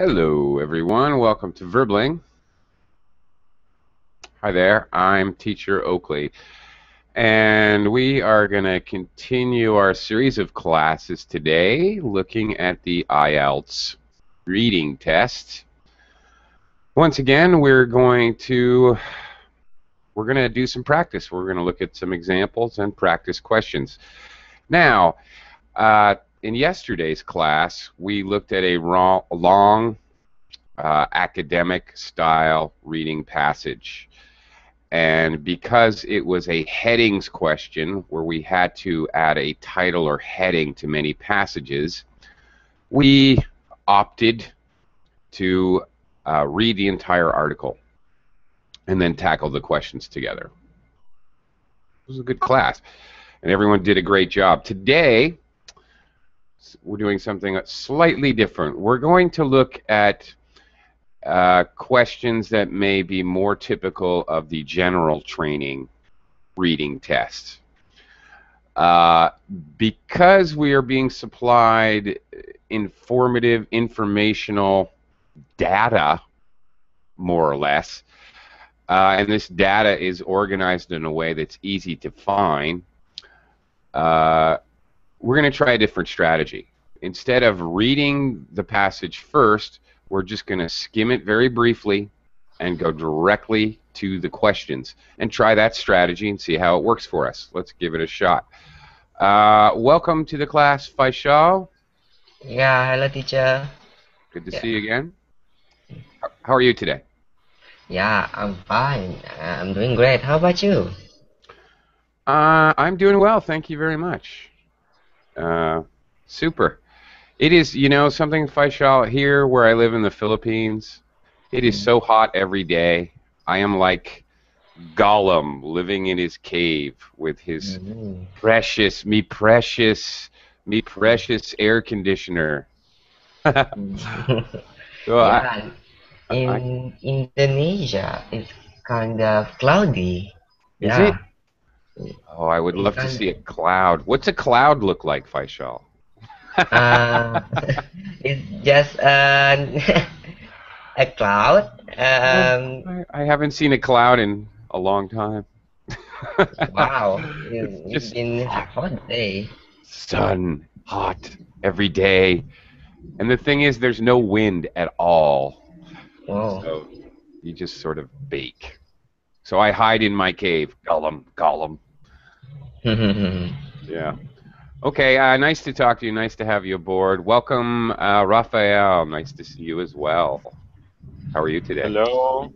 Hello, everyone. Welcome to Verbling. Hi there. I'm Teacher Oakley. And we are going to continue our series of classes today looking at the IELTS reading test. Once again, we're going to we're going to do some practice. We're going to look at some examples and practice questions. Now, uh, in yesterday's class, we looked at a long uh, academic style reading passage. And because it was a headings question where we had to add a title or heading to many passages, we opted to uh, read the entire article and then tackle the questions together. It was a good class, and everyone did a great job. Today, we're doing something slightly different. We're going to look at uh, questions that may be more typical of the general training reading test. Uh, because we are being supplied informative, informational data, more or less, uh, and this data is organized in a way that's easy to find, uh, we're going to try a different strategy. Instead of reading the passage first, we're just going to skim it very briefly and go directly to the questions and try that strategy and see how it works for us. Let's give it a shot. Uh, welcome to the class, Faisal. Yeah, hello teacher. Good to Yeah. see you again. How- are you today? Yeah, I'm fine. I'm doing great. How about you? Uh, I'm doing well, thank you very much. Uh, super. It is, you know, something, Faisal, here where I live in the Philippines, it is so hot every day. I am like Gollum living in his cave with his Mhm. precious, me precious, me precious air conditioner. So I- yeah, in Indonesia, it's kind of cloudy. Is yeah. Oh, I would love to see a cloud. What's a cloud look like, Faisal? Uh, it's just uh, a cloud. Um, I, haven't seen a cloud in a long time. wow, it's, Just been a hot day. Sun, hot, every day. And the thing is, there's no wind at all. Oh, So you just sort of bake. So I hide in my cave. Gollum, Gollum. Yeah. Okay, uh, nice to talk to you. Nice to have you aboard. Welcome, uh, Raphael. Nice to see you as well. How are you today? Hello.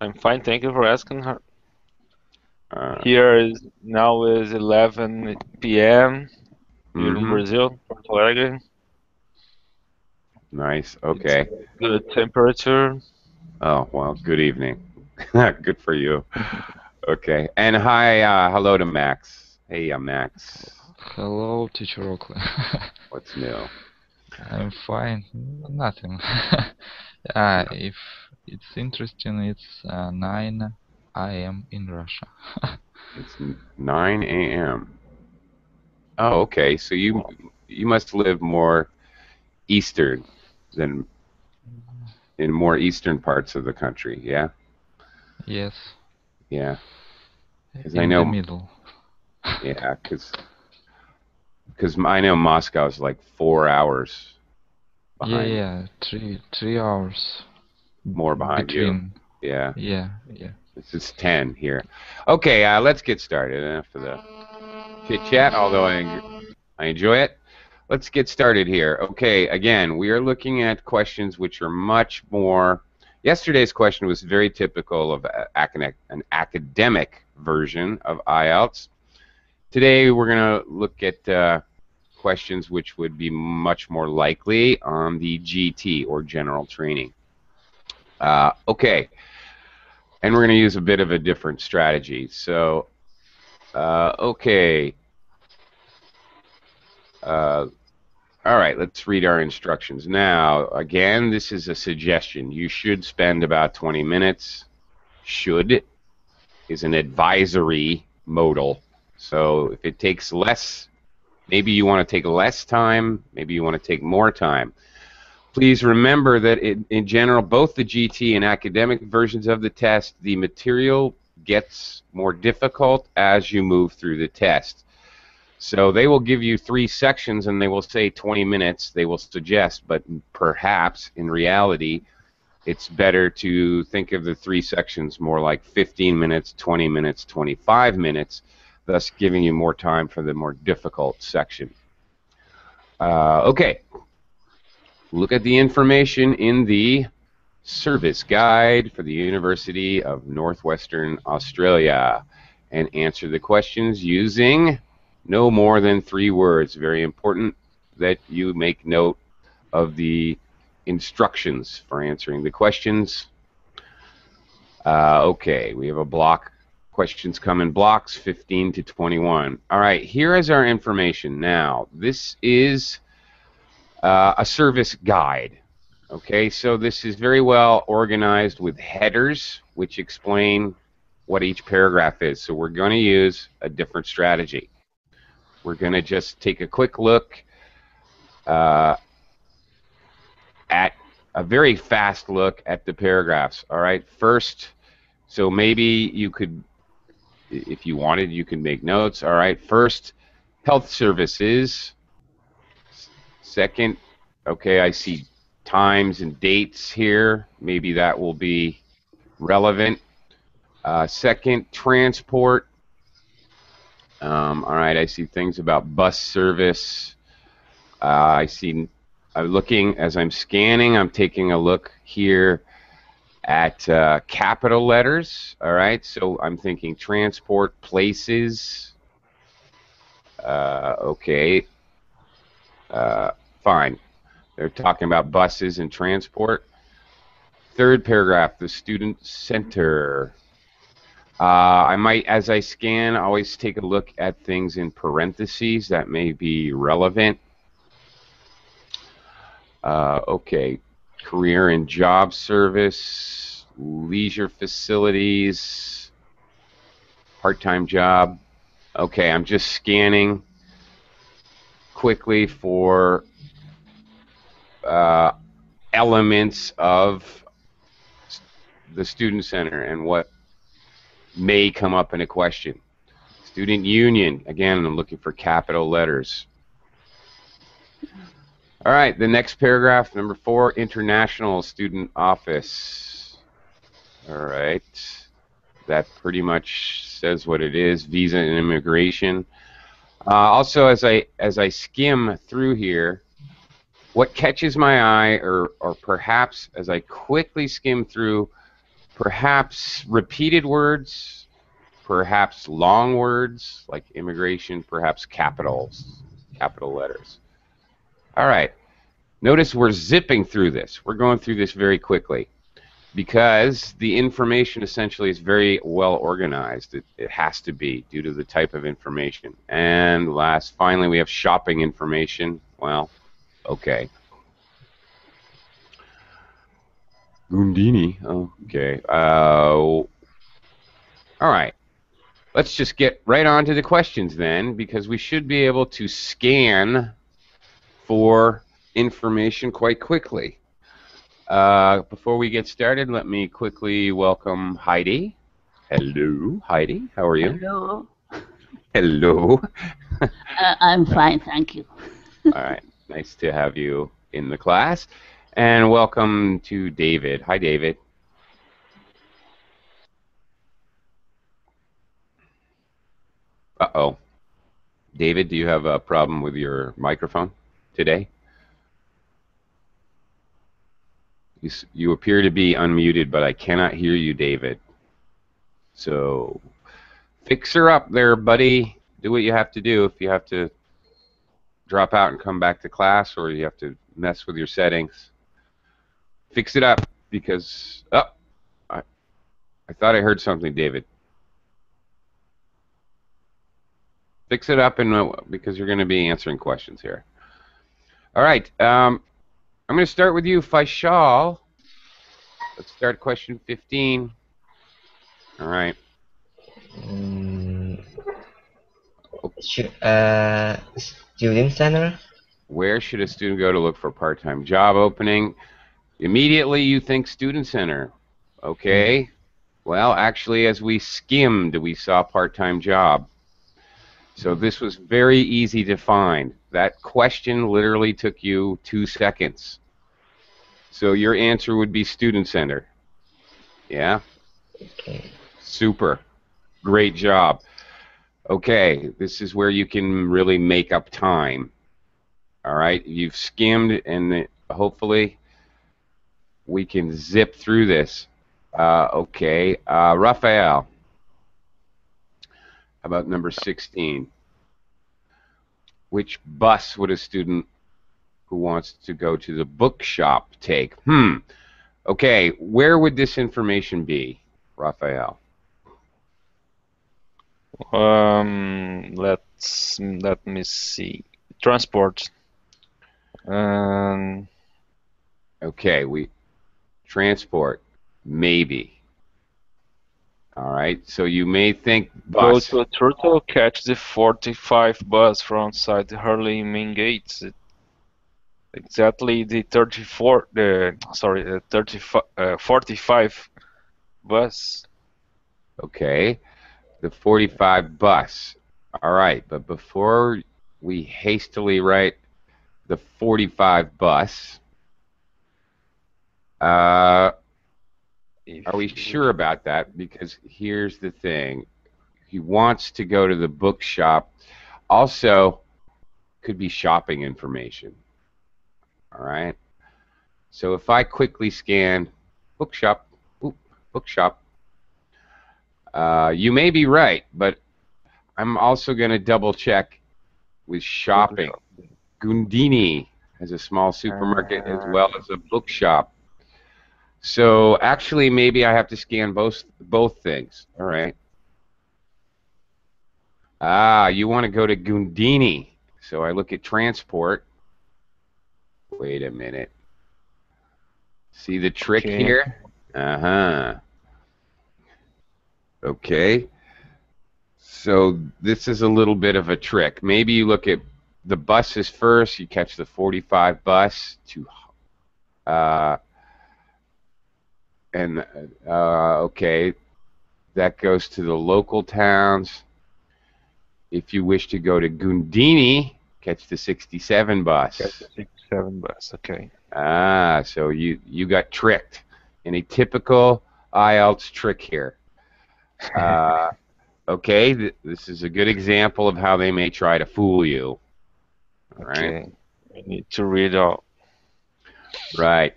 I'm fine, thank you for asking. her. Uh, Here is now is 11 p.m. here in mhm. Brazil, Porto Alegre. Nice. Okay. Good temperature. Oh well. Good evening. good for you. Okay. And hi. Uh, hello to Max. Hey, uh, Max. Hello, teacher Oakley. What's new? I'm fine. Nothing. uh, if it's interesting, it's uh, 9 a.m. in Russia. It's 9 a.m. Oh, okay. So you you must live more eastern than in more eastern parts of the country. Yeah. yes. Yeah. 'Cause I know- the middle. Yeah. Because because I know Moscow's like four hours Yeah, behind. yeah. Three three hours More behind you. Yeah. Yeah, yeah. This is 10 here. Okay, uh, let's get started. Of the chit chat, although I, I enjoy it. Let's get started here. Okay, again, we are looking at questions which are much more. Yesterday's question was very typical of a- an academic version of IELTS. Today we're going to look at uh, questions which would be much more likely on the GT or general training. Uh, okay and we're going to use a bit of a different strategy. So, uh, okay. Uh, all right, let's read our instructions. Now, again, this is a suggestion. You should spend about 20 minutes. Should is an advisory modal. So if it takes less, maybe you want to take less time, maybe you want to take more time. Please remember that in, in general, both the GT and academic versions of the test, the material gets more difficult as you move through the test. So they will give you three sections and they will say 20 minutes, they will suggest, but perhaps in reality, it's better to think of the three sections more like 15 minutes, 20 minutes, 25 minutes, thus giving you more time for the more difficult section. Uh, okay, look at the information in the service guide for the University of Northwestern Australia and answer the questions using no more than three words. Very important that you make note of the instructions for answering the questions. Uh, okay, we have a block. Questions come in blocks 15 to 21. All right, here is our information. Now, this is uh, a service guide. Okay, so this is very well organized with headers which explain what each paragraph is. So we're going to use a different strategy. We're going to just take a quick look uh, at a very fast look at the paragraphs. All right, first, so maybe you could, if you wanted, you could make notes. All right, first, health services. Second, okay, I see times and dates here. Maybe that will be relevant. Uh, second, transport. Um, all right, I see things about bus service. Uh, I see I'm looking as I'm scanning. I'm taking a look here at uh, capital letters. All right, so I'm thinking transport, places. Uh, okay, uh, fine. They're talking about buses and transport. Third paragraph, the student center. Uh, I might, as I scan, always take a look at things in parentheses that may be relevant. Uh, okay, career and job service, leisure facilities, part-time job. Okay, I'm just scanning quickly for uh, elements of the student center and what may come up in a question. Student union, again, I'm looking for capital letters. All right, the next paragraph, number four, international student office. All right, that pretty much says what it is, visa and immigration. Uh, also, as I as I skim through here, what catches my eye, or or perhaps as I quickly skim through, perhaps repeated words, perhaps long words like immigration, perhaps capitals, capital letters. All right. Notice we're zipping through this. We're going through this very quickly because the information essentially is very well organized. It, it has to be due to the type of information. And last, finally, we have shopping information. Well, okay. Gundini. Okay. Uh, all right. Let's just get right on to the questions then, because we should be able to scan for information quite quickly. Uh, before we get started, let me quickly welcome Heidi. Hello, Heidi. How are you? Hello. Hello. Uh, I'm fine, thank you. All right. Nice to have you in the class. And welcome to David. Hi, David. Uh oh. David, do you have a problem with your microphone today? You, you appear to be unmuted, but I cannot hear you, David. So, fix her up there, buddy. Do what you have to do. If you have to drop out and come back to class, or you have to mess with your settings, fix it up because oh, I, I thought I heard something, David. Fix it up, and uh, because you're going to be answering questions here. All right. Um, I'm going to start with you, Faisal. Let's start question 15. All right. Mm, should, uh, student center. Where should a student go to look for a part-time job opening? Immediately you think student center. Okay. Well, actually, as we skimmed, we saw part-time job. So this was very easy to find. That question literally took you two seconds. So your answer would be student center. Yeah? Okay. Super. Great job. Okay, this is where you can really make up time. All right, you've skimmed, and hopefully we can zip through this. Uh, okay, uh, Raphael. How about number 16? Which bus would a student who wants to go to the bookshop take? Hmm. Okay, where would this information be, Raphael? Um, let's let me see. Transport. Um, Okay, we transport maybe. All right, so you may think go bus. a Turtle, catch the 45 bus from outside the Hurley main gates. Exactly the 34, the sorry, the 35, uh, 45 bus. Okay, the 45 bus. All right, but before we hastily write the 45 bus, uh, are we sure about that? Because here's the thing: he wants to go to the bookshop. Also, could be shopping information. All right. So if I quickly scan bookshop, oop, bookshop, uh, you may be right, but I'm also going to double check with shopping. Gundini has a small supermarket as well as a bookshop. So actually, maybe I have to scan both both things. All right. Ah, you want to go to Gundini. So I look at transport. Wait a minute. See the trick Okay. here? Uh huh. Okay. So this is a little bit of a trick. Maybe you look at the buses first. You catch the 45 bus to, uh, and uh, okay, that goes to the local towns. If you wish to go to Gundini, catch the 67 bus. Catch the 67 bus. Okay. Ah, so you you got tricked in a typical IELTS trick here. Uh, okay, th- this is a good example of how they may try to fool you. All right, Okay. We need to read out. right.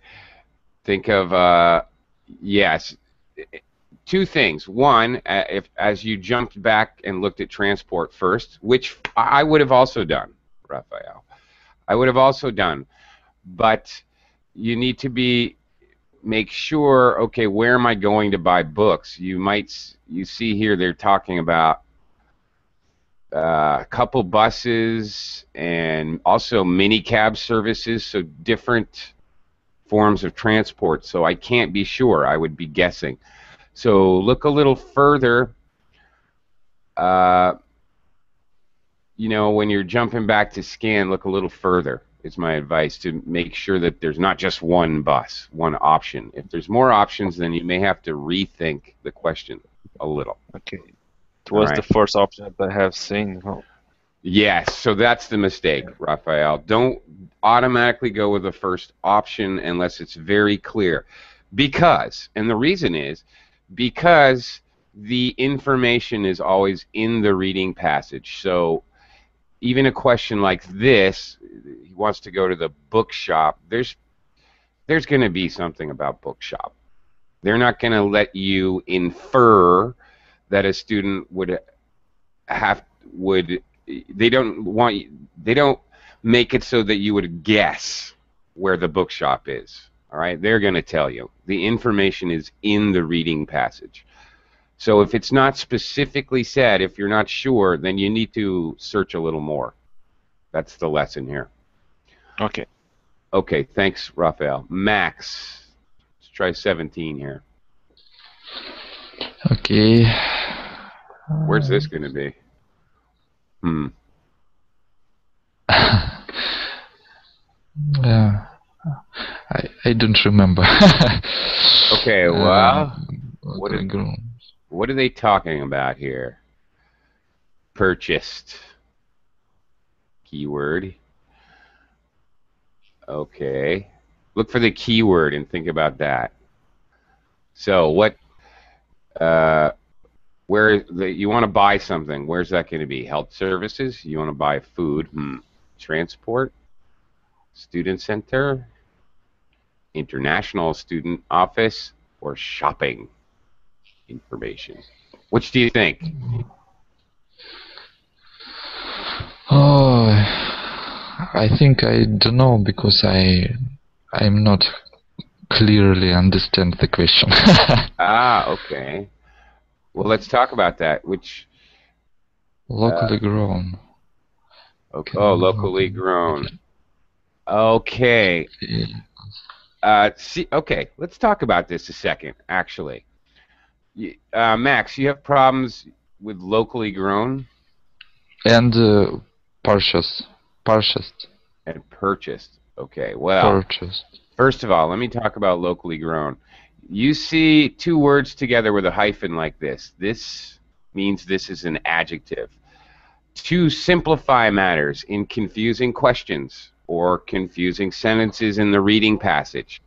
Think of uh, yes, two things. One, uh, if as you jumped back and looked at transport first, which I would have also done, Raphael, I would have also done, but you need to be make sure. Okay, where am I going to buy books? You might you see here they're talking about uh, a couple buses and also mini cab services, so different forms of transport. So I can't be sure. I would be guessing. So look a little further. Uh, you know, when you're jumping back to scan, look a little further. Is my advice to make sure that there's not just one bus, one option. If there's more options, then you may have to rethink the question a little. Okay. It was Alright. the first option that I have seen. Oh, Yes, so that's the mistake, Raphael. Don't automatically go with the first option unless it's very clear. Because, and the reason is, because the information is always in the reading passage. So even a question like this, he wants to go to the bookshop, there's there's going to be something about bookshop. They're not going to let you infer that a student would have would they don't want you, they don't make it so that you would guess where the bookshop is. All right, they're going to tell you. The information is in the reading passage. So if it's not specifically said, if you're not sure, then you need to search a little more. That's the lesson here. Okay. Okay, thanks, Raphael. Max, let's try 17 here. Okay. Where's this going to be? Hmm. Yeah, I I don't remember. okay, uh, well, um, what are they talking about here? Purchased. Keyword. Okay. Look for the keyword and think about that. So what? Uh, where the, you want to buy something? Where's that going to be? Health services. You want to buy food? Hmm. Transport. Student center. International student office or shopping information. Which do you think? Oh, I think I don't know because I I'm not clearly understand the question. Ah, okay. Well, let's talk about that. Which Locally Uh, grown. okay, oh, locally grown. Okay. Uh, see, okay. Let's talk about this a second. Actually, uh, Max, you have problems with locally grown And uh, purchase, purchased, and purchased. Okay. Well, purchased. First of all, let me talk about locally grown. You see two words together with a hyphen like this. This means this is an adjective. To simplify matters in confusing questions or confusing sentences in the reading passage.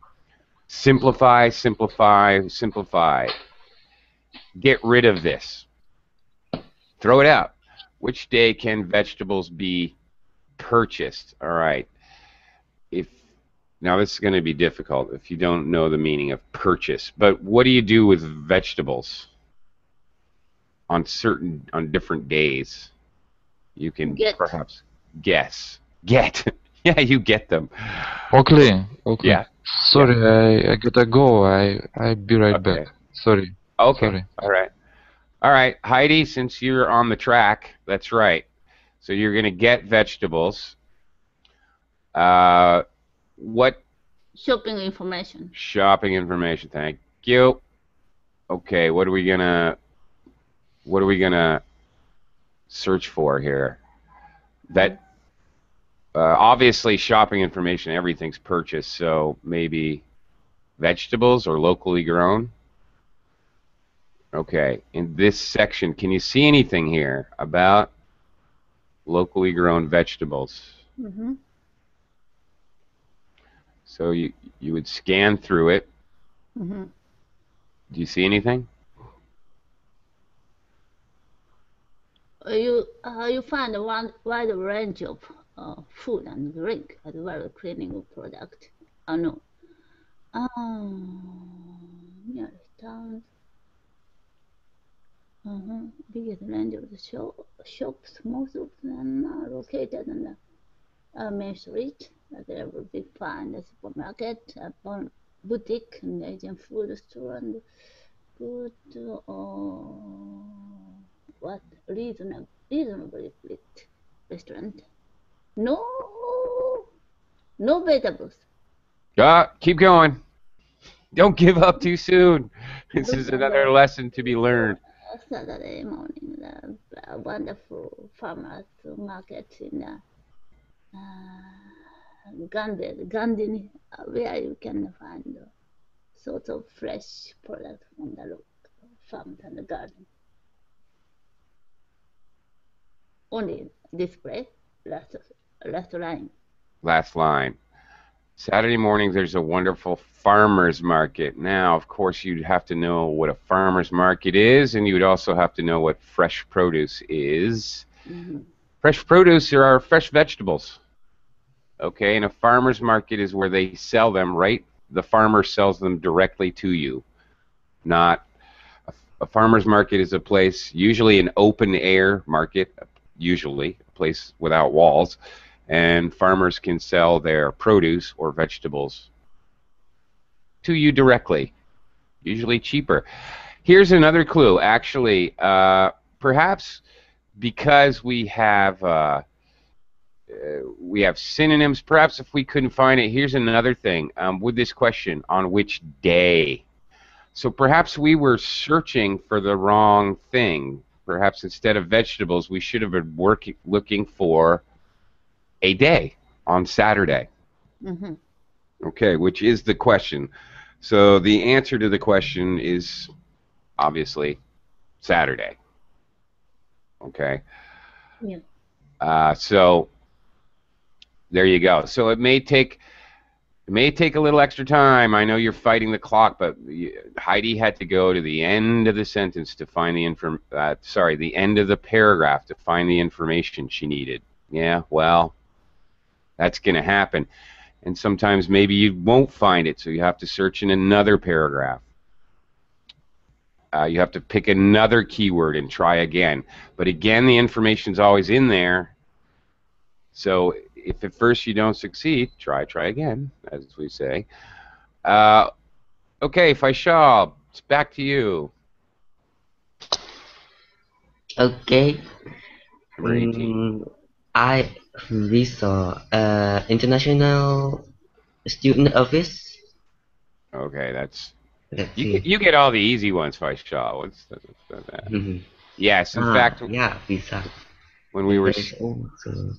Simplify, simplify, simplify. Get rid of this. Throw it out. Which day can vegetables be purchased? All right. If now this is going to be difficult if you don't know the meaning of purchase. But what do you do with vegetables on certain on different days? You can Get. perhaps guess. Get. yeah, you get them. Okay, okay. Yeah. Sorry, I, I gotta go. I I be right Okay. back. Sorry. Okay. Sorry. All right. All right, Heidi, since you're on the track, that's right. So you're going to get vegetables. Uh, what Shopping information. shopping information? Thank you. Okay, what are we gonna what are we gonna search for here? That uh, obviously shopping information, everything's purchased, so maybe vegetables or locally grown. Okay, in this section, can you see anything here about locally grown vegetables? Mm-hmm. So you you would scan through it. Mm-hmm. Do you see anything? You uh, you find a wide, wide range of uh, food and drink as well as cleaning product. Uh, no. Um, yeah, towns. Uh-huh. Biggest range of the shop, shops, most of them are located on the uh, main street. Uh, There will be find a supermarket, a boutique, and Asian food store, and good uh, what reasonable, reasonably priced restaurant. No, no vegetables. Ah, keep going. Don't give up too soon. This is another lesson to be learned. Saturday morning, the uh, wonderful farmers market in uh, Gandhi, Gandhi, uh, where you can find uh, sorts of fresh product from the local farms and the garden. Only display, last, last line. Last line. Saturday mornings, there's a wonderful farmer's market. Now, of course, you'd have to know what a farmer's market is, and you would also have to know what fresh produce is. Mhm. Fresh produce are fresh vegetables. Okay, and a farmer's market is where they sell them, right? The farmer sells them directly to you. Not a, a farmer's market is a place, usually an open air market, usually a place without walls, and farmers can sell their produce or vegetables to you directly, usually cheaper. Here's another clue. Actually, uh, perhaps because we have uh, we have synonyms. Perhaps if we couldn't find it, here's another thing. Um, with this question, on which day? So perhaps we were searching for the wrong thing. Perhaps instead of vegetables, we should have been working looking for a day on Saturday. Mhm. Okay, which is the question. So the answer to the question is obviously Saturday. Okay. Yeah. Uh, so there you go. So it may take it may take a little extra time. I know you're fighting the clock, but Heidi had to go to the end of the sentence to find the inform. Uh, sorry, the end of the paragraph to find the information she needed. Yeah, well, that's going to happen. And sometimes maybe you won't find it, so you have to search in another paragraph. Uh, you have to pick another keyword and try again. But again, the information's always in there. So if at first you don't succeed, try, try again, as we say. Uh, okay, Faisal, it's back to you. Okay. Number 18. Mm, I visa uh, international student office. Okay, that's you. Get, you get all the easy ones, Faisal. What's that? Mhm. Yes, in Ah, fact, yeah, visa. when we were also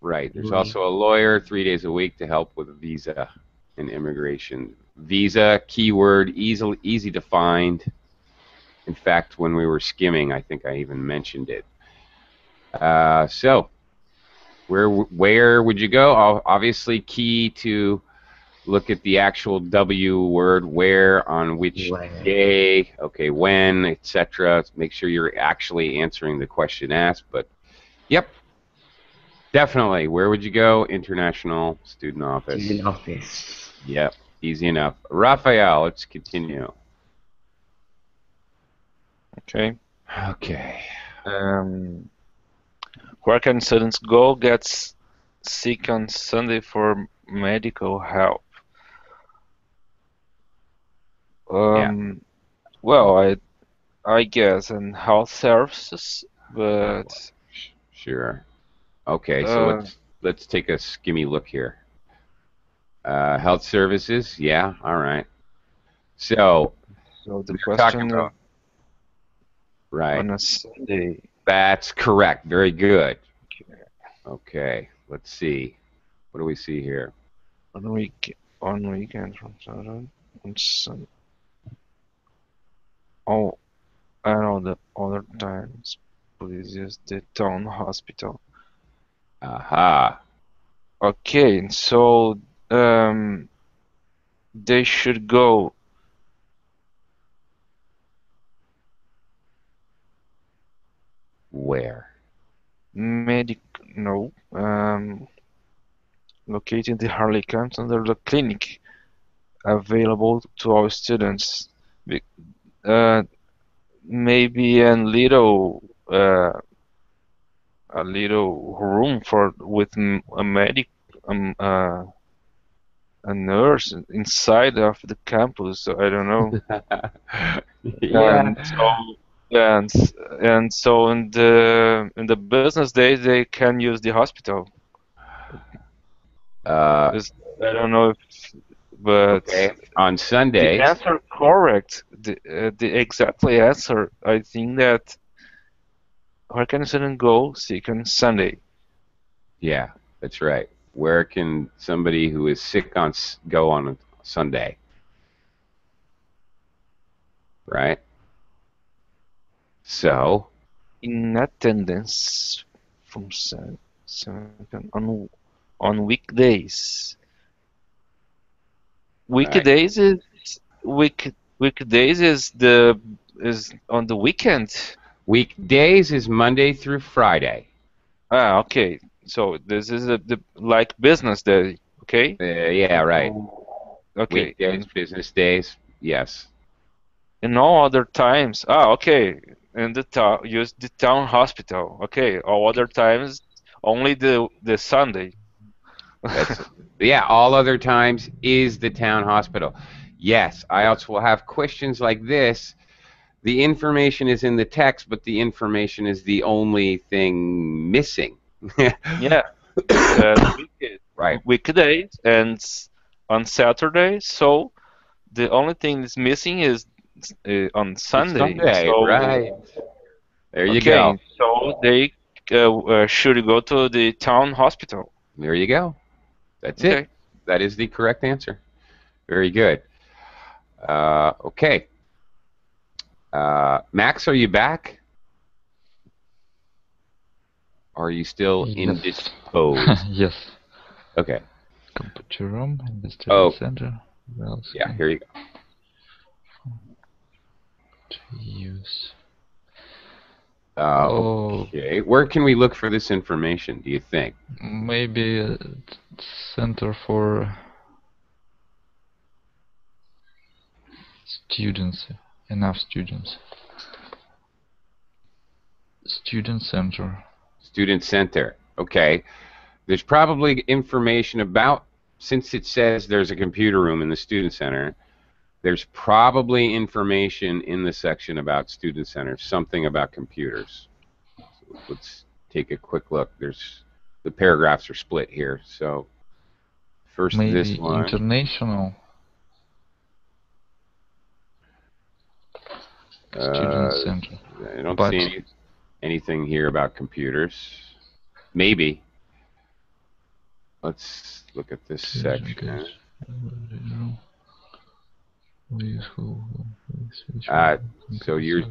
Right. There's Mhm. also a lawyer three days a week to help with visa and immigration. Visa keyword easily easy to find. In fact, when we were skimming, I think I even mentioned it. Uh, so, where where would you go? Obviously, key to look at the actual W word. Where on which Where. day? Okay, when, etc. Make sure you're actually answering the question asked. But, yep, Definitely. Where would you go? International Student Office. student office. Yep. Easy enough. Raphael, let's continue. Okay. Okay. Um, where can students go get sick on Sunday for medical help? Um, well, I I guess in health services, but Sure. Okay, so Uh, let's let's take a skimmy look here. Uh, health services, yeah, all right. So, so the question about right. on a Sunday. That's correct. Very good. Okay, let's see. What do we see here? on week on weekend from Saturday on Sunday. Oh, and all the other times, please use the town hospital. Aha. Okay, so um, they should go. Where? Medic no um, located the Harley camps under the clinic available to our students. Uh, maybe a little uh, a little room for with a medic um, uh, a nurse inside of the campus. I don't know. yeah. And so and and so in the in the business days they can use the hospital. Uh, I don't know if, but okay. On the answer correct. The uh, the exactly answer. I think that where can a student go sick on Sunday? Yeah, that's right. Where can somebody who is sick on go on a Sunday? Right. So, In attendance from seven, seven on on weekdays. Weekdays is week weekdays is the is on the weekend. Weekdays is Monday through Friday. Ah, okay. So this is a, the like business day, okay? Uh, yeah, right. Okay. Weekdays, business days. Yes. In all other times, ah, okay. In the town, use the town hospital. Okay. All other times, only the the Sunday. That's, yeah, all other times is the town hospital. Yes, I also will have questions like this. The information is in the text, but the information is the only thing missing. Yeah. uh, week- right. weekdays and on Saturday. So the only thing that's missing is uh, on Sunday. Sunday, So- right. There you okay, go. So they uh, uh, should go to the town hospital. There you go. That's Okay. it. that is the correct answer. Very good. Uh, okay. Uh, Max, are you back? Are you still Yes. indisposed? yes. okay. Computer room in the study Oh. center. Yeah, here you go. to use? Uh, Oh. Okay. Where can we look for this information, do you think? Maybe a center for students. Enough students. Student center. Student Center. Okay. There's probably information about, since it says there's a computer room in the Student Center, there's probably information in the section about Student Center, something about computers. So let's take a quick look. There's the paragraphs are split here. So first Maybe this one. international student Uh, center. I don't But- see any, anything here about computers. Maybe. Let's look at this section. Uh, so you're.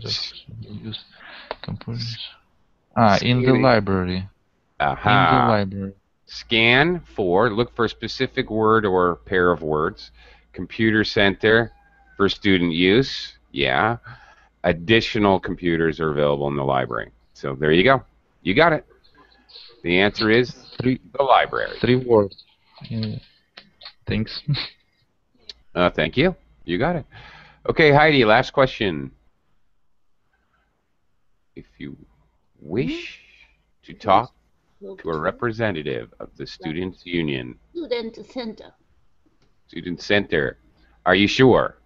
Ah, in the library. In the library. Scan for, look for a specific word or pair of words. Computer center for student use. Yeah. Additional computers are available in the library. So there you go. You got it. The answer is Three the library. three words. Yeah. Thanks. Uh, thank you. You got it. Okay, Heidi, last question. If you wish to talk to a representative of the Students' Union, Student center. Student Center, are you sure?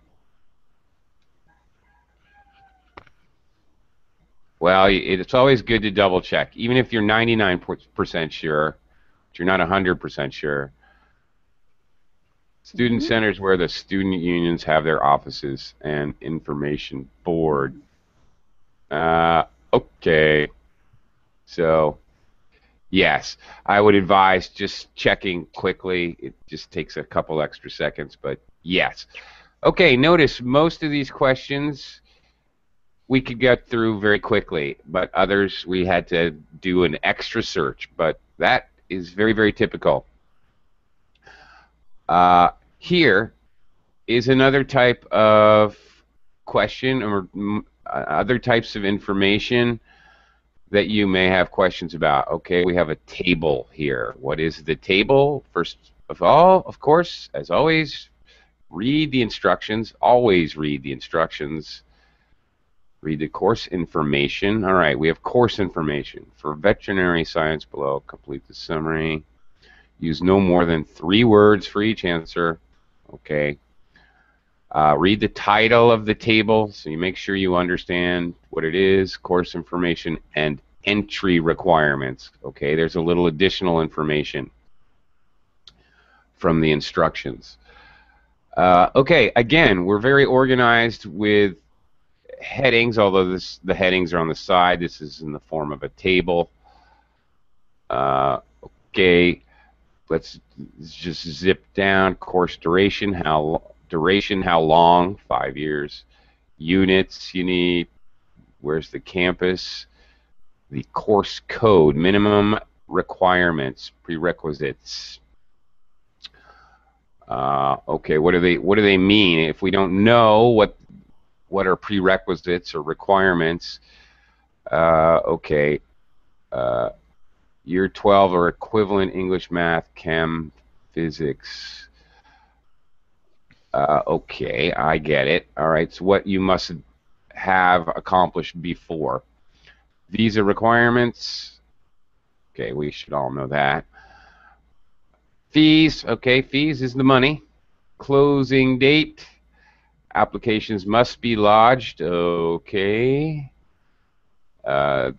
Well, it's always good to double check. Even if you're 99% sure, but you're not 100% sure. Student Mhm. centers where the student unions have their offices and information board. Uh, okay. So, yes, I would advise just checking quickly. It just takes a couple extra seconds, but yes. Okay, notice most of these questions we could get through very quickly, but others we had to do an extra search, but that is very, very typical. Uh, here is another type of question or other types of information that you may have questions about. Okay, we have a table here. What is the table? First of all, of course, as always, read the instructions. Always read the instructions. Read the course information. All right, we have course information. For veterinary science below, complete the summary. Use no more than three words for each answer. Okay. Uh, read the title of the table so you make sure you understand what it is, course information, and entry requirements. Okay, there's a little additional information from the instructions. Uh, okay, again, we're very organized with headings, although this, the headings are on the side. This is in the form of a table. Uh, okay, let's just zip down course duration. How duration? How long? Five years. Units you need. Where's the campus? The course code, minimum requirements, prerequisites. Uh, okay, what do they what do they mean? If we don't know what what are prerequisites or requirements, uh, okay, uh, year 12 or equivalent English, math, chem, physics. Uh, okay, I get it. All right, so what you must have accomplished before. Visa requirements. Okay, we should all know that. Fees. Okay, fees is the money. Closing date. Applications must be lodged. Okay. Uh,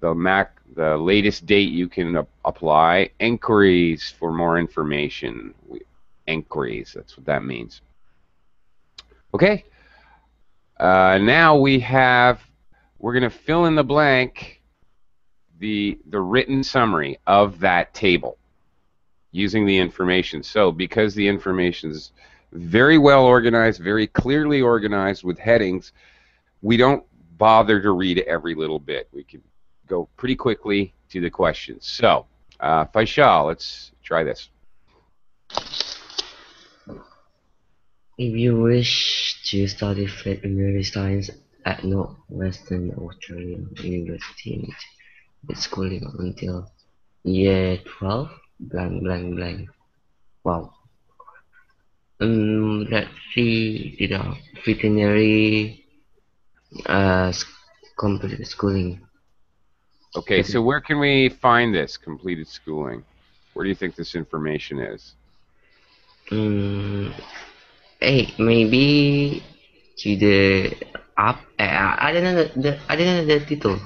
the Mac, the latest date you can a- apply. Inquiries for more information. Inquiries. That's what that means. Okay. Uh, now we have. We're going to fill in the blank. The the written summary of that table. using the information. So because the information is very well organized, very clearly organized with headings, we don't bother to read every little bit. We can go pretty quickly to the questions. So, uh, Faisal, let's try this. If you wish to study veterinary science at Northwestern Australian University, it's schooling until year 12, blank, blank, blank. Wow. Um, let's see, you know, veterinary uh, completed schooling. Okay, so where can we find this completed schooling? Where do you think this information is? Mm, hey, maybe to the up. Uh, I don't know the, the I don't know the title.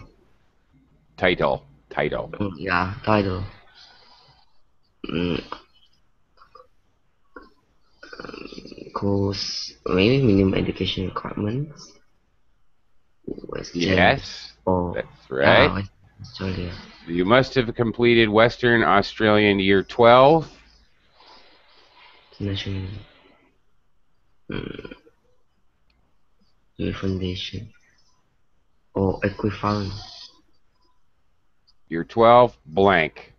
Title. Title. Yeah, title. Mm. Um, Course maybe minimum education requirements. Western Yes, Or that's right. Ah, Western Australia. You must have completed Western Australian Year 12. National. Mm. Foundation. Or equivalent. Year 12, blank.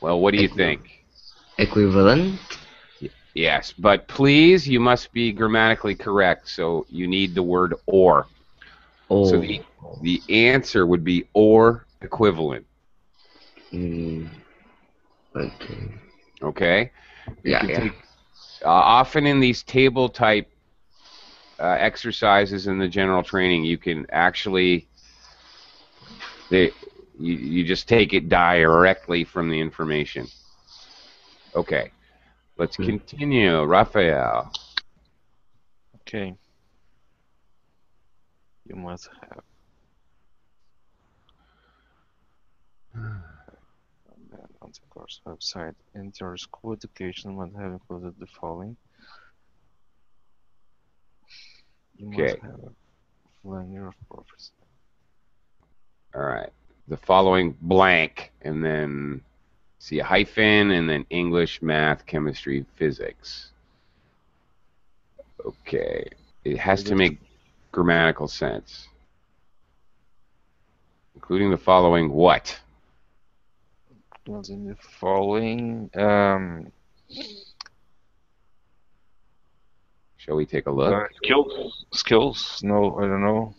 Well, what do you think? Equivalent. Yes, but please, you must be grammatically correct, so you need the word or. Or. So the, the answer would be or equivalent, Mm. Okay. okay? Yeah, yeah. take- uh, often in these table type uh, exercises in the general training, you can actually they you, you just take it directly from the information. Okay, let's Hmm. continue. Raphael. Okay. You must have. Then on the course website, enter school education must have included the following. You Okay. must have a fluent year of profession. All right. The following blank, and then see a hyphen, and then English, math, chemistry, physics. Okay. It has to make grammatical sense. Including the following what? The following. Um, Shall we take a look? uh, skills. Skills. No, I don't know.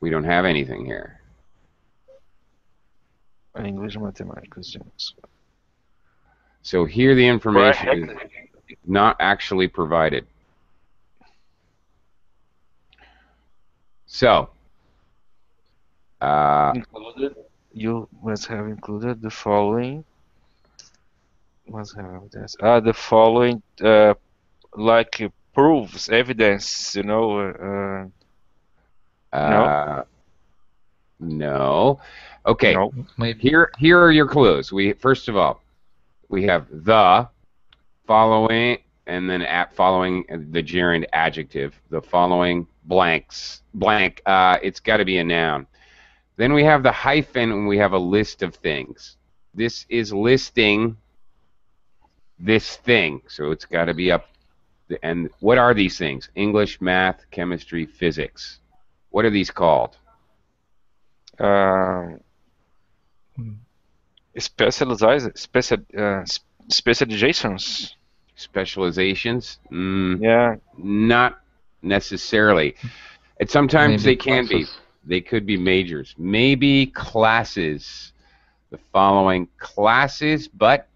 We don't have anything here. English, mathematics. So here the information is not actually provided. So, uh, included. You must have included the following. Must have this. Ah, the following, uh, like uh, proofs, evidence. You know. Uh, uh, no. Okay. no. Here, here are your clues. We first of all, we have the following, and then at following the gerund adjective. The following blanks blank. Uh, it's got to be a noun. Then we have the hyphen, and we have a list of things. This is listing this thing, so it's got to be up. And what are these things? English, math, chemistry, physics. What are these called? Um, specialized, special, uh, specializations. Specializations? Mm, Yeah. Not necessarily. And sometimes Maybe they can be. They could be majors. Maybe classes. The following classes, but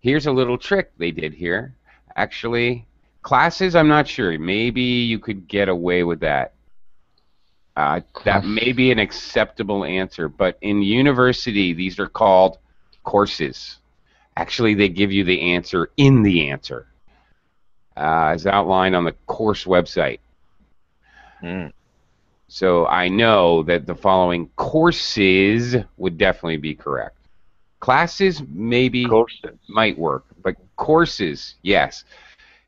here's a little trick they did here. Actually, classes, I'm not sure. Maybe you could get away with that. Uh, that may be an acceptable answer, but in university, these are called courses. Actually, they give you the answer in the answer, uh, as outlined on the course website. Mm. So I know that the following courses would definitely be correct. Classes maybe Courses. might work, but courses, yes.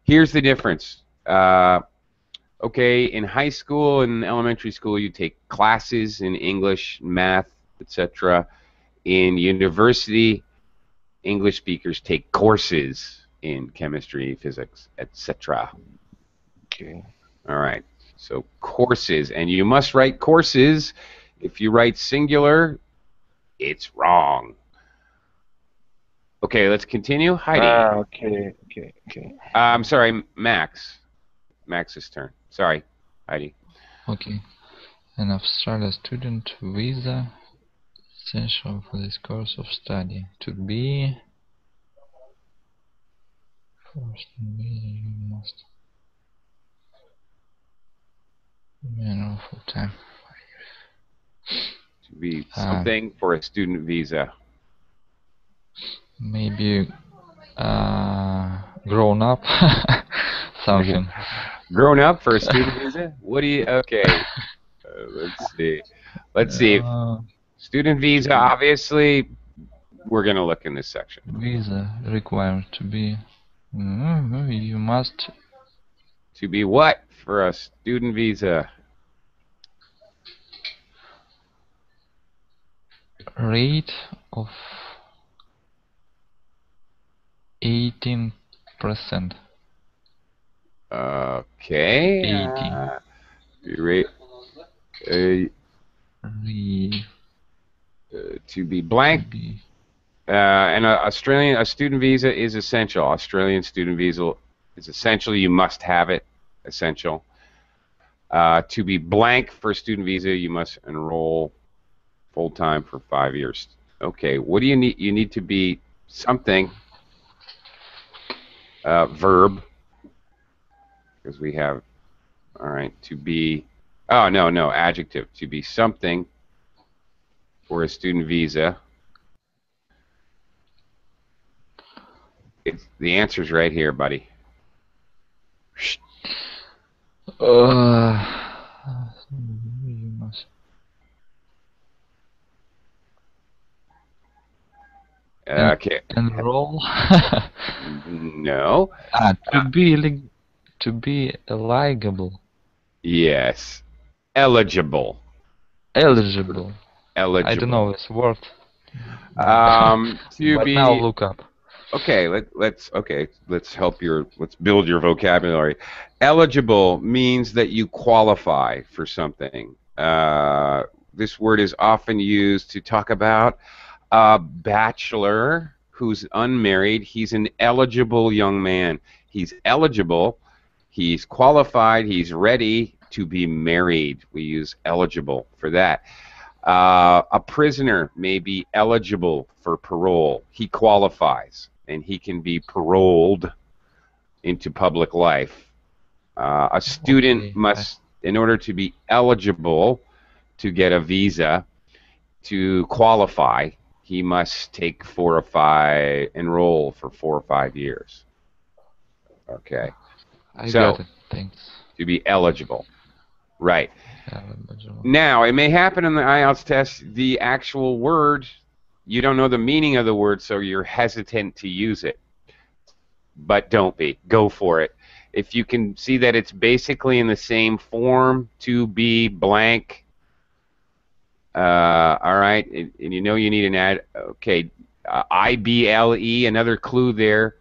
Here's the difference. Uh, okay, in high school and elementary school, you take classes in English, math, etc. In university, English speakers take courses in chemistry, physics, etc. Okay. All right. So courses, and you must write courses. If you write singular, it's wrong. Okay, let's continue. Heidi. Ah, okay, okay, okay. Uh, I'm sorry, Max. Max's turn. Sorry, Heidi. Okay. An Australia student visa essential for this course of study to be first you must man full time To be Uh, something for a student visa. maybe uh grown up something Grown up for a student visa? What do you? Okay. Uh, let's see. Let's see. Uh, Student visa, obviously, we're gonna look in this section. visa required to be Mhm, you must To be what for a student visa? rate of 18 percent Okay. 80. Uh, uh, Re- uh, to be blank be Uh, and a Australian a student visa is essential. Australian student visa is essential. You must have it. Essential. Uh, to be blank for a student visa, you must enroll full time for five years. Okay. What do you need? You need to be something. Uh, verb. Because we have. All right. To be. Oh no no adjective. To be something. For a student visa. It's, the answer's right here, buddy. uh, Okay. enroll No. ah, to be to be eligible Yes. Eligible. eligible Eligible. I don't know this word Um, to but be now look up okay. Let let's okay. Let's help your. Let's build your vocabulary. Eligible means that you qualify for something. Uh, this word is often used to talk about a bachelor who's unmarried. He's an eligible young man. He's eligible. He's qualified. He's ready to be married. We use eligible for that. Uh, a prisoner may be eligible for parole. He qualifies and he can be paroled into public life. Uh, a student Okay. must, in order to be eligible to get a visa, to qualify, he must take four or five, enroll for four or five years. Okay, I So- got it thanks to be eligible. Right. eligible Now, it may happen in the IELTS test, the actual word, you don't know the meaning of the word, so you're hesitant to use it. But don't be. Go for it. If you can see that it's basically in the same form, to be blank, uh, all right, and, and you know you need an ad, okay, uh, IBLE, another clue there.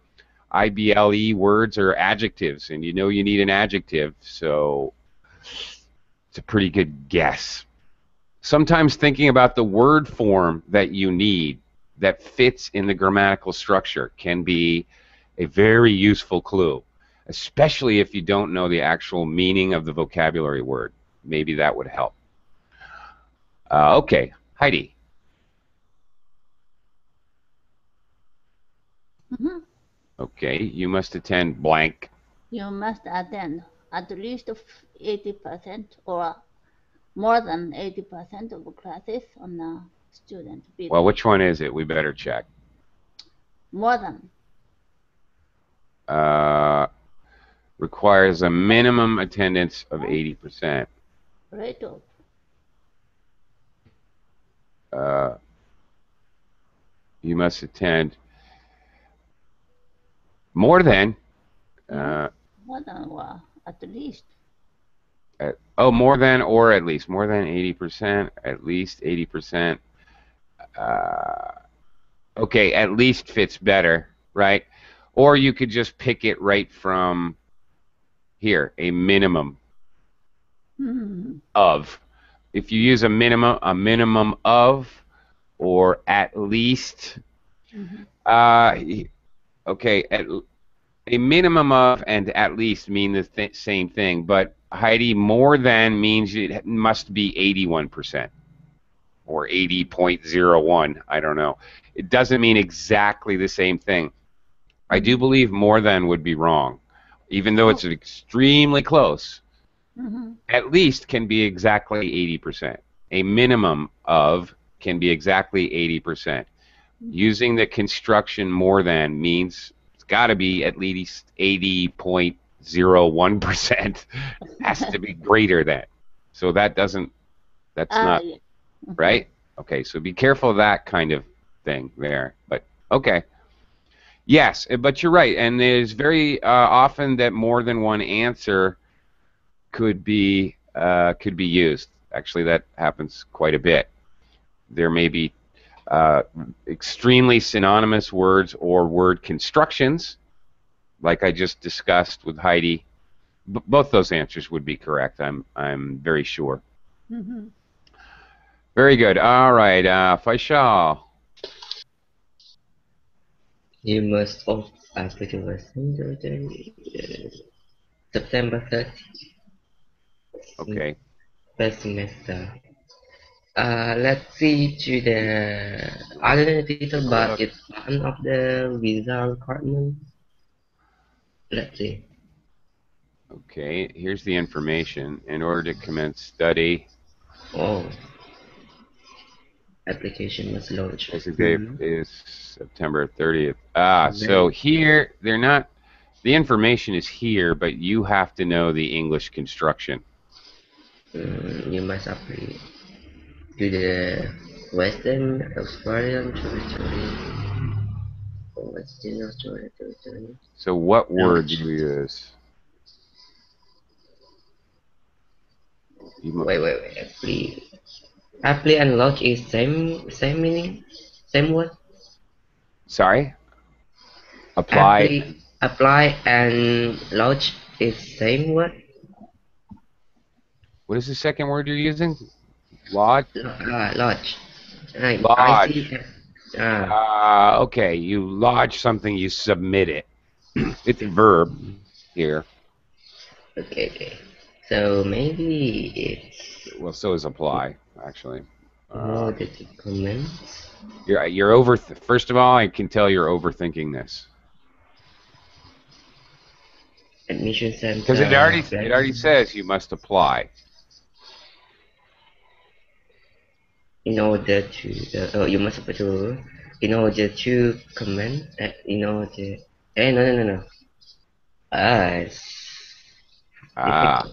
IBLE words are adjectives, and you know you need an adjective, so it's a pretty good guess. Sometimes thinking about the word form that you need that fits in the grammatical structure can be a very useful clue, especially if you don't know the actual meaning of the vocabulary word. Maybe that would help. Uh, okay, Heidi. Mhm. Okay, you must attend blank. You must attend at least 80% or more than 80% of classes on a student. Well, which one is it? We better check. more than. Uh, requires a minimum attendance of 80%. Rate of uh, you must attend more than uh, more than or at least. at, oh more than or at least more than 80% at least 80% uh, Okay, at least fits better, right? Or you could just pick it right from here, a minimum Hmm. of. If you use a minimum, a minimum of, or at least, Mhm. uh, okay, at, a minimum of and at least mean the th- same thing, but Heidi, more than means it must be 81% or 80.01. I don't know. It doesn't mean exactly the same thing. I do believe more than would be wrong, even though it's extremely close. Mhm. At least can be exactly 80%. A minimum of can be exactly 80%. Using the construction more than means it's got to be at least 80.01%. Has to be greater than. So that doesn't, that's Ah, not, yeah. right? Okay, so be careful of that kind of thing there. But, okay. Yes, eh, but you're right. And there's very uh, often that more than one answer could be uh, could be used. Actually, that happens quite a bit. There may be uh, extremely synonymous words or word constructions, like I just discussed with Heidi. B- both those answers would be correct. I'm I'm very sure. Mhm. Very good. All right, uh, Faisal. You must off after the September 30, Okay. first semester. Uh, let's see to the other than the title, but it's one of the visa requirements. Let's see. Okay. Here's the information. In order to commence study, Oh. Application must launch. basic date is September 30th. Ah, so here they're not. The information is here, but you have to know the English construction. Mm, you must apply to the Western Australian Territory. or Western Australian Territory. So what word do you use? You Wait, wait, wait. Apply. Apply and launch is same same meaning? Same word? Sorry? Apply. Apply, apply and launch is same word? What is the second word you're using? Lodge? Uh, launch. Uh, Lodge. Ah, Uh, okay, you lodge something, you submit it. it's a verb here. okay, okay. So maybe it's Well, so is apply, actually. Uh, more the comments. you're you're over. First of all, I can tell you're overthinking this Admission center. because it already it already says you must apply. In order to uh, oh, you must put to in order to comment uh, in order eh no no no no ah Ah,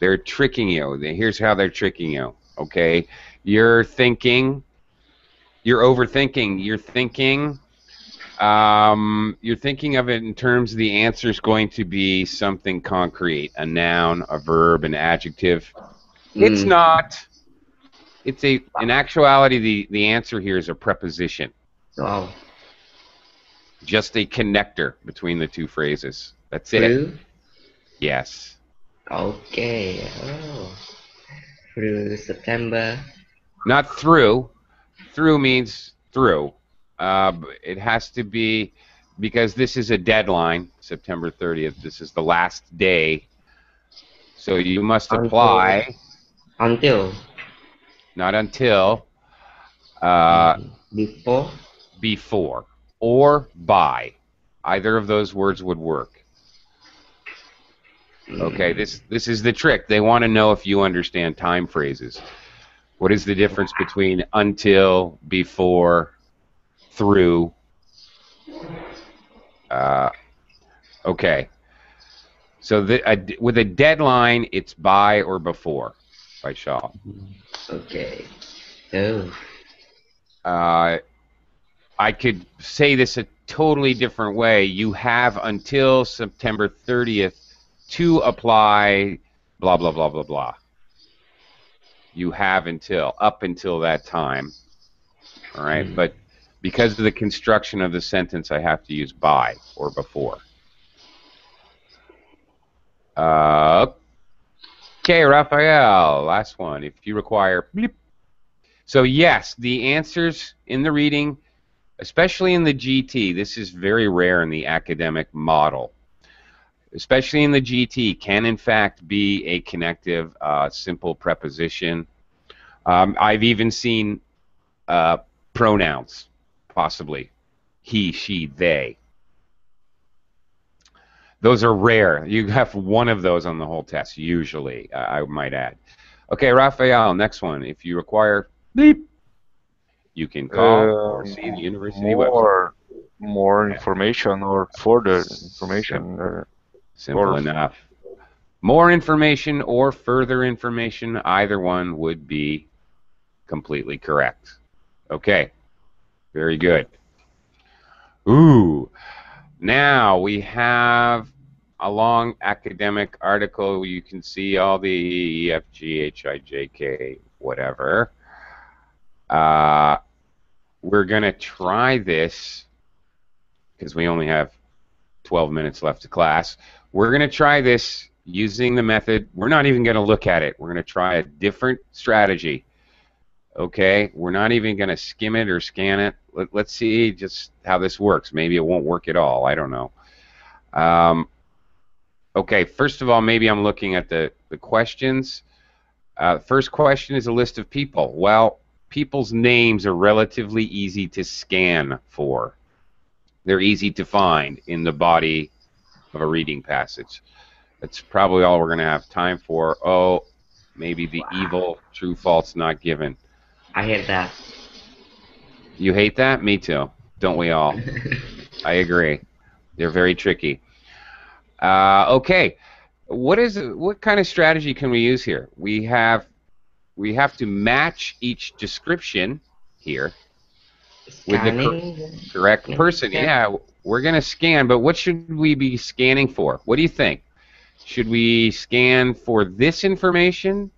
they're tricking you. Here's how they're tricking you. Okay, you're thinking, you're overthinking. You're thinking, um, you're thinking of it in terms of the answer is going to be something concrete, a noun, a verb, an adjective. It's Mm. not. It's a. In actuality, the the answer here is a preposition, wow just a connector between the two phrases. That's it. through Yes. okay oh through September Not through. Through means through. Uh, it has to be because this is a deadline, September 30th. This is the last day. So you must Until- apply, until not until, uh, before before or by. Either of those words would work. Okay, this this is the trick. They want to know if you understand time phrases. What is the difference between until, before, through? Uh, okay. So the, a, with a deadline, it's by or before by Shaw. okay so Uh, I could say this a totally different way. You have until September 30th to apply, blah, blah, blah, blah, blah. You have until, up until that time. All right, but Because of the construction of the sentence, I have to use by or before. Uh, okay, Raphael, last one. If you require bleep. So yes, the answers in the reading, especially in the GT, this is very rare in the academic model. Especially in the GT, can in fact be a connective, uh, simple preposition. Um, I've even seen uh, pronouns, possibly he, she, they. Those are rare. You have one of those on the whole test, usually, uh, I might add. Okay, Raphael, next one. If you require bleep, you can call or Um, see the university website. more, more information or further information. Uh, Simple or- enough. More information or further information, either one would be completely correct. Okay, very good. Ooh, now we have a long academic article. You can see all the E, F, G, H, I, J, K, whatever. Uh, we're going to try this because we only have 12 minutes left to class. We're going to try this using the method. We're not even going to look at it. We're going to try a different strategy. Okay? We're not even going to skim it or scan it. Let, let's see just how this works. Maybe it won't work at all. I don't know. Um, okay, first of all, maybe I'm looking at the, the questions. Uh, first question is a list of people. Well, people's names are relatively easy to scan for. They're easy to find in the body of a reading passage. That's probably all we're going to have time for. Oh, maybe the evil, true, false, not given. I hate that. You hate that? Me too. Don't we all? I agree. They're very tricky. Uh, okay, what is what kind of strategy can we use here? We have we have to match each description here With the cor- correct person. Yeah, we're going to scan, but what should we be scanning for? What do you think? Should we scan for this information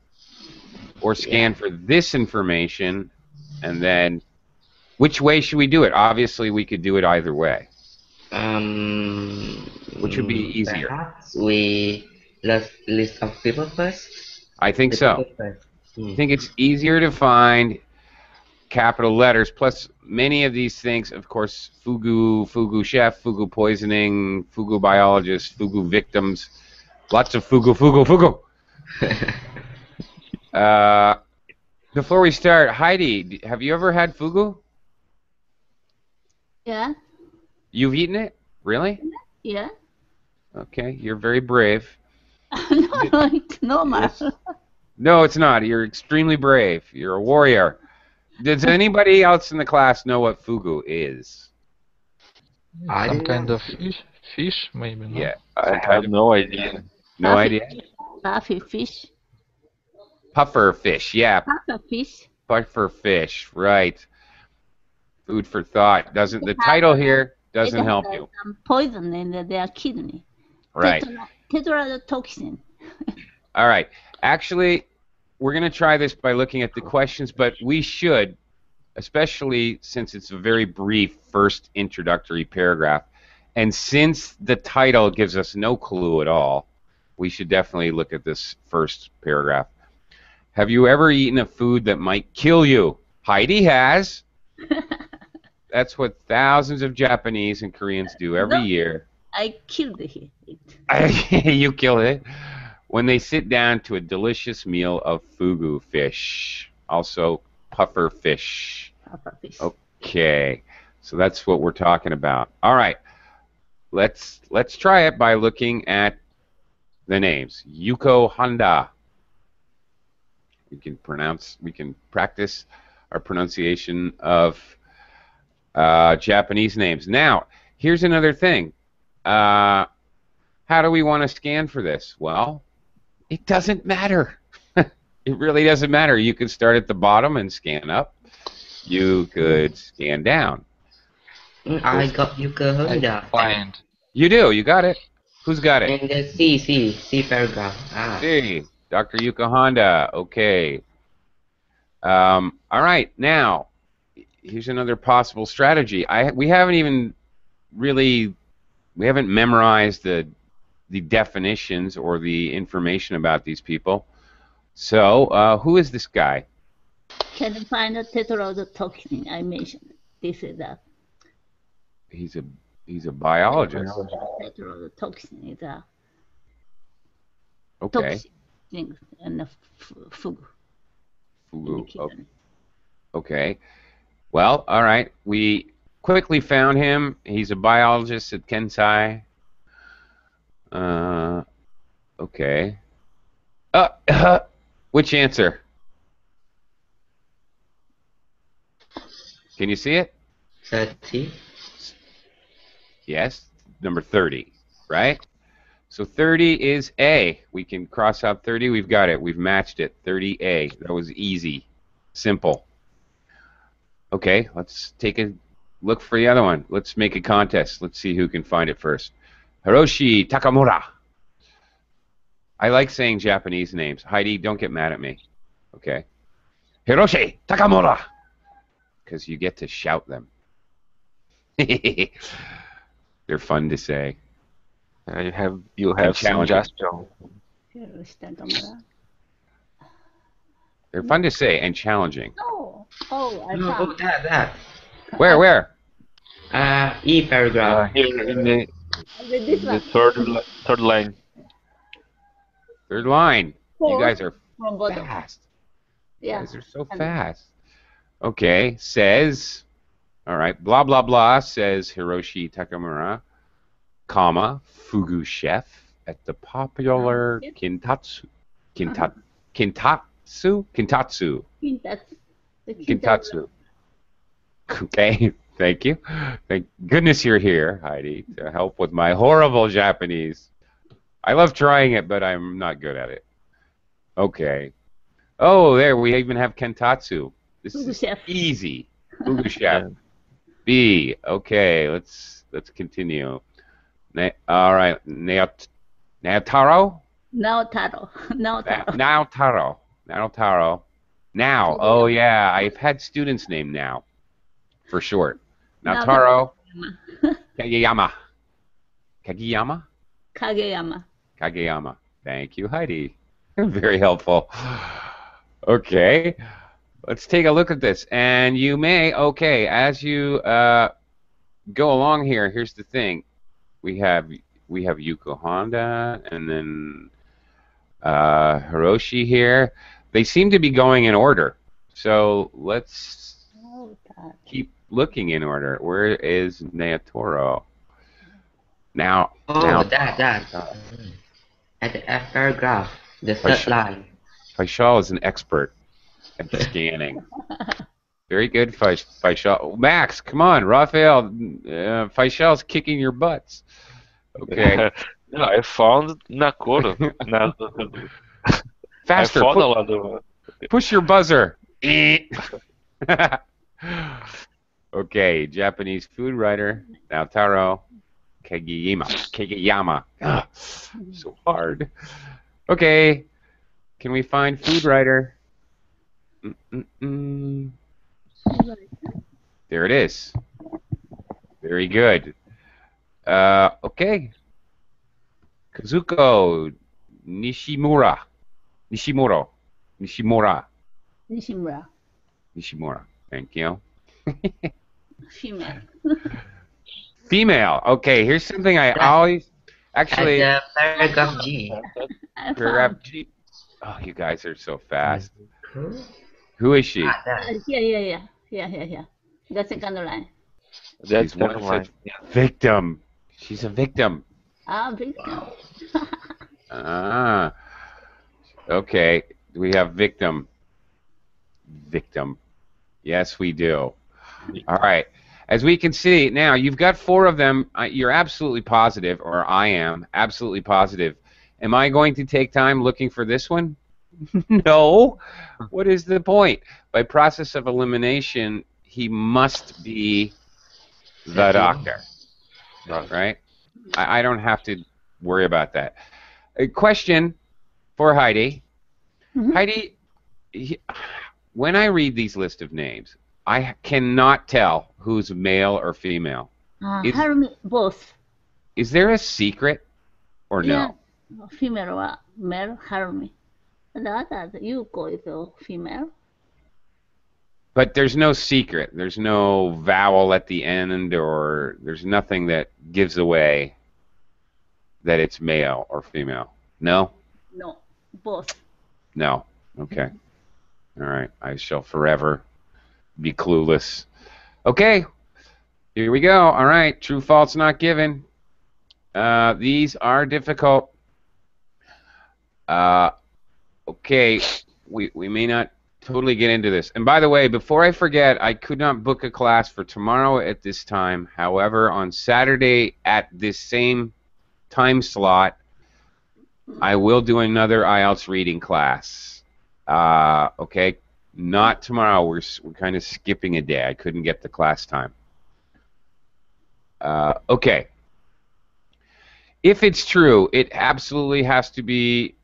or scan for this information and then which way should we do it? Obviously, we could do it either way. Um, Which would be easier? Perhaps we list list of people first. I think The so. Hmm. I think it's easier to find capital letters. Plus, many of these things, of course, fugu, fugu chef, fugu poisoning, fugu biologist, fugu victims, lots of fugu, fugu, fugu. Uh, before we start, Heidi, have you ever had fugu? Yeah, You've eaten it? Really? yeah. Okay, you're very brave. no, no, it's normal. Yes. No, it's not. You're extremely brave. You're a warrior. Does anybody else in the class know what fugu is? I Some kind of fish, fish maybe. No? Yeah. I have no idea. No idea. Buffy fish, Puffer fish. Yeah, puffer fish. puffer fish. Right. Food for thought. Doesn't the title here doesn't help you? Um, poison in their kidney. Right. Tetra- Tetrodotoxin. All right. Actually, we're going to try this by looking at the questions, but we should, especially since it's a very brief first introductory paragraph, and since the title gives us no clue at all, we should definitely look at this first paragraph. Have you ever eaten a food that might kill you? Heidi has. That's what thousands of Japanese and Koreans do every No. year. I killed it. you killed it. When they sit down to a delicious meal of fugu fish, also puffer fish. Puffer fish. Okay, so that's what we're talking about. All right, let's let's try it by looking at the names. Yuko Honda. We can pronounce. We can practice our pronunciation of uh, Japanese names. Now, here's another thing. Uh, how do we want to scan for this? Well, it doesn't matter. it really doesn't matter. You could start at the bottom and scan up. You could scan down. I got Yuka I Honda. find. You do. You got it. Who's got it? And the C, C, C paragraph. Ah. See, Dr. Yuka Honda. Okay. Um, all right. Now, here's another possible strategy. I we haven't even really we haven't memorized the the definitions or the information about these people. So, uh, who is this guy? Can you find the tetrodotoxin I mentioned? This is a He's a he's a biologist. tetrodotoxin is a Okay. toxic thing and the f- food in the Fugu. O- Okay. Well, all right. We quickly found him. He's a biologist at Kensai. Uh, okay. Uh, which answer? Can you see it? 30. Yes. Number 30, right? So 30 is A. We can cross out 30. We've got it. We've matched it. 30A. That was easy. Simple. Okay, let's take a look for the other one. Let's make a contest. Let's see who can find it first. Hiroshi Takamura. I like saying Japanese names. Heidi, don't get mad at me. Okay. Hiroshi Takamura. Because you get to shout them. They're fun to say. Uh, you have you have challenging. suggestion. They're fun to say and challenging. Oh, oh, I No, oh, that, that. Where, where? Uh, E Uh, paragraph. here in the, With this the third li- third line. Third line. You guys are from bottom. fast. You Yeah. guys are so And- fast. Okay, says, all right, blah, blah, blah, says Hiroshi Takamura, comma, Fugu chef at the popular Yeah. Kintatsu. Kinta, uh-huh. Kintatsu? Kintatsu. Kintatsu. Kintatsu. Okay, thank you. Thank goodness you're here, Heidi, to help with my horrible Japanese. I love trying it, but I'm not good at it. Okay. Oh, there we even have Kentatsu. This Fugu is chef. easy. Fugu chef. B. Okay, let's let's continue. Ne- all right, Naot- Naotaro. Naotaro. Na- Naotaro. Naotaro. Naotaro. Now. Oh yeah, I've had students named now, for short. Naotaro Kageyama. Kageyama. Kageyama. Kageyama. Thank you, Heidi. Very helpful. Okay, let's take a look at this. And you may, okay, as you uh, go along here, here's the thing: we have we have Yuko Honda, and then uh, Hiroshi here. They seem to be going in order. So let's Naotaro. keep looking in order. Where is Naotaro? Now, Oh, now, that, that. At the F paragraph, the third sh- line. Faisal is an expert at scanning. Very good, Fais- Faisal. Max, come on, Raphael. Uh, Faisal's kicking your butts. Okay, yeah, I found Nakoro. Na- faster. I found pu- of. push your buzzer. okay, Japanese food writer Naotaro Kageyama. Kageyama. Ah, so hard. Okay, can we find food writer? Mm-mm-mm. There it is. Very good. Uh, okay. Kazuko Nishimura. Nishimuro. Nishimura. Nishimura. Nishimura. Thank you. Female. Female. Okay, here's something I always At actually the paragraph G. I paragraph. G. Oh, you guys are so fast. Who is she? Ah, yeah, yeah, Here, here, here. Here, here, here. The second line. That's She's one second such- line. Yeah. Victim. She's a victim. Ah, victim. Ah. Okay. We have victim. Victim. Yes, we do. All right. As we can see now, you've got four of them. You're absolutely positive, or I am absolutely positive. Am I going to take time looking for this one? no. What is the point? By process of elimination, he must be the doctor. Right? I, I don't have to worry about that. A question for Heidi. Mhm. Heidi, he- when I read these list of names, I cannot tell who's male or female. Uh, Is- harmony, both. Is there a secret or no? Yeah, female or male harmony. You go with a female. But there's no secret. There's no vowel at the end, or there's nothing that gives away that it's male or female. No? No, both. No. Okay. All right. I shall forever be clueless. Okay. Here we go. All right. True, false, not given. Uh, these are difficult. Uh, okay. We, we may not totally get into this. And by the way, before I forget, I could not book a class for tomorrow at this time. However, on Saturday at this same time slot, I will do another IELTS reading class. Uh, okay, not tomorrow. We're we're kind of skipping a day. I couldn't get the class time. Uh, okay. If it's true, it absolutely has to be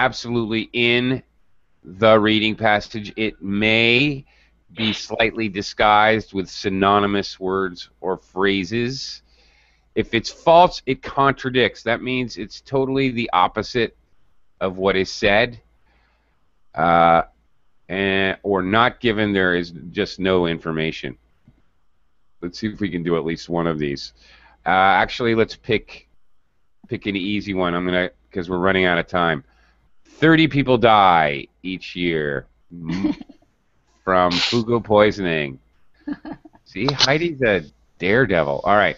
absolutely in the reading passage. It may be slightly disguised with synonymous words or phrases. If it's false, it contradicts. That means it's totally the opposite of what is said. Uh, and, or not given, there is just no information. Let's see if we can do at least one of these. Uh, actually, let's pick pick an easy one. I'm gonna because we're running out of time. Thirty people die each year from fugu poisoning. See, Heidi's a daredevil. All right,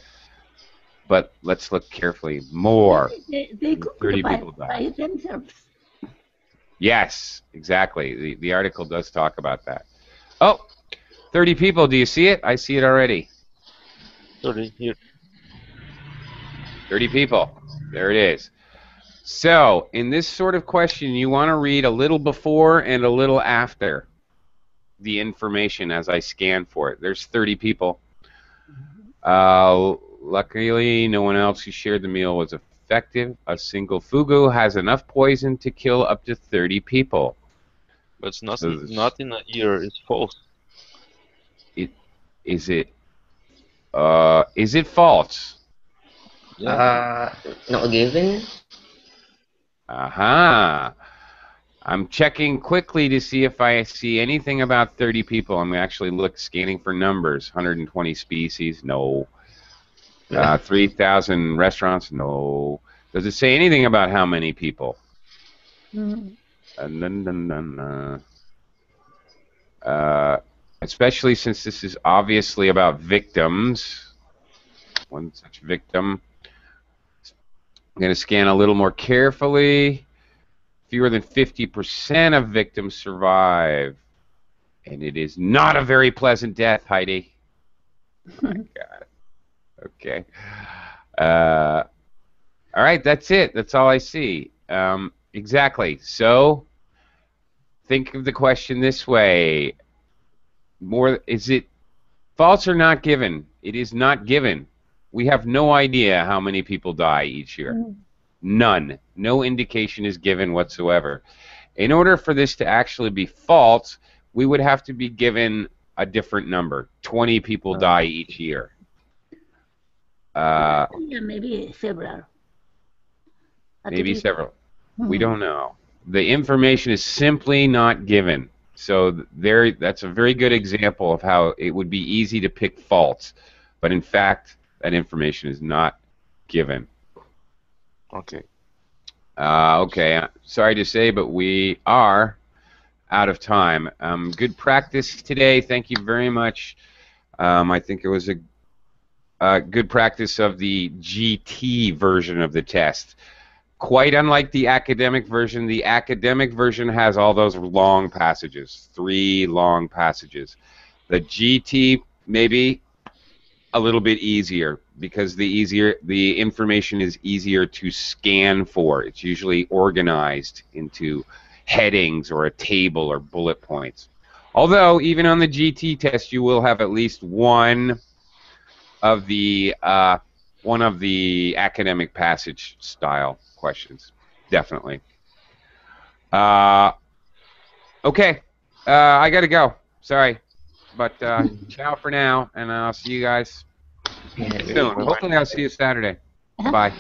but let's look carefully. More. They, they cook 30 by, people died. by themselves. Yes, exactly. The, the article does talk about that. Oh, 30 people. Do you see it? I see it already. Sorry, here. 30 people. There it is. So, in this sort of question, you want to read a little before and a little after the information as I scan for it. There's 30 people. Uh, luckily, no one else who shared the meal was effective. A single fugu has enough poison to kill up to 30 people. But it's not, So this- not in a year, it's false. Is it? Uh, is it false? Uh, not given. Aha. I'm checking quickly to see if I see anything about 30 people. I'm actually look scanning for numbers. 120 species, no. Uh, 3,000 restaurants, no. Does it say anything about how many people? Mm. Uh, especially since this is obviously about victims. One such victim. I'm going to scan a little more carefully. Fewer than 50% of victims survive. And it is not a very pleasant death, Heidi. Oh my God. Okay. Uh, all right, that's it. That's all I see. Um, exactly. So, think of the question this way: More is it false or not given? It is not given. We have no idea how many people die each year. Mm. None. No indication is given whatsoever. In order for this to actually be false, we would have to be given a different number. 20 people die each year. Uh, Yeah, maybe several. At maybe several. We Mhm. don't know. The information is simply not given. So th- there, that's a very good example of how it would be easy to pick faults, but in fact, that information is not given. Okay. Uh, okay, uh, sorry to say, but we are out of time. Um, good practice today. Thank you very much. Um, I think it was a, a good practice of the GT version of the test. Quite unlike the academic version, the academic version has all those long passages, three long passages. The GT maybe a little bit easier because the easier the information is easier to scan for. It's usually organized into headings or a table or bullet points. Although even on the GT test, you will have at least one of the uh, one of the academic passage style questions. Definitely. Uh, okay, uh, I gotta go. Sorry. But uh, ciao for now, and I'll see you guys soon. Hopefully, I'll see you Saturday. Uh-huh. Bye.